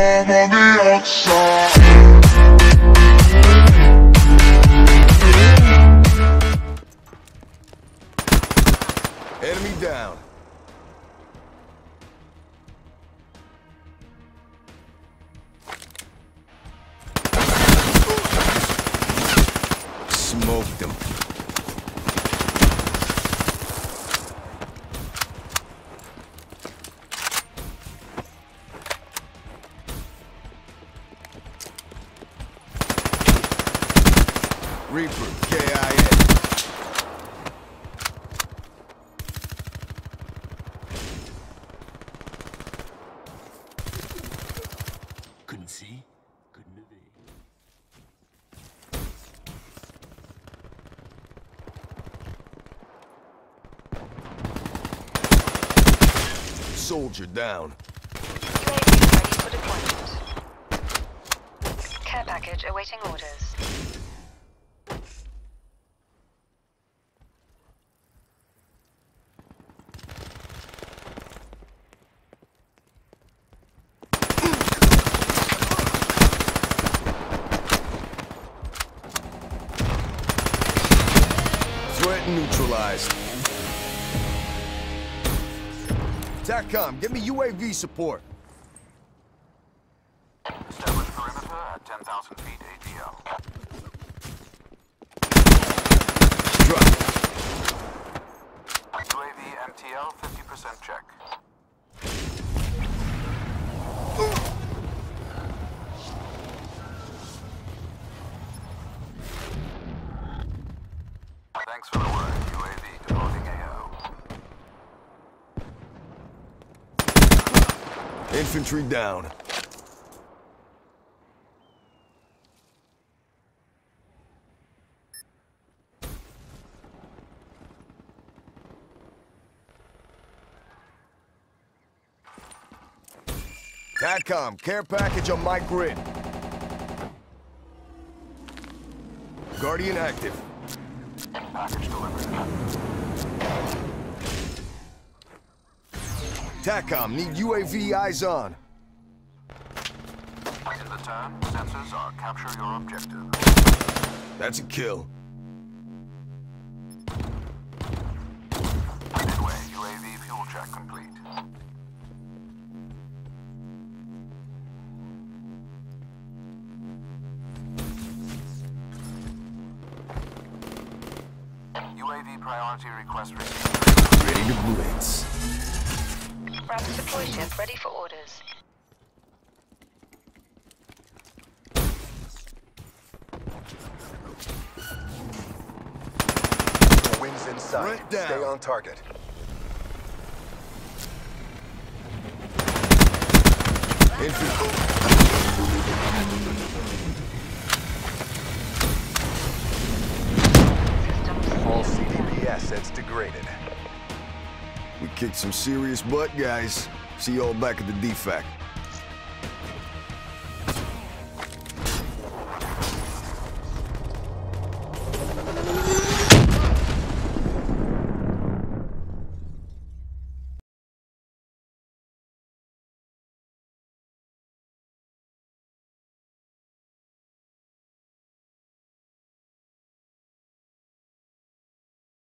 I'm on the outside. Enemy down. Smoked him. Reaper, KIA. Couldn't see, couldn't evade. Soldier down. UAV ready for deployment. Care package awaiting orders. Threat neutralized. TACCOM, give me UAV support. Establish perimeter at 10,000 feet ATL. Drop. UAV MTL 50% check. Thanks for the. UAV AO. Infantry down. TACCOM, care package on my grid. Guardian active. Package delivered. TACCOM, need UAV eyes on. In the turn, sensors are capture your objective. That's a kill. Midway, UAV fuel check complete. Priority request received. Ready to blitz. Rapid deploy ship ready for orders. Wings in sight. Right down. Stay on target. Infantry. We kicked some serious butt, guys. See y'all back at the DFAC.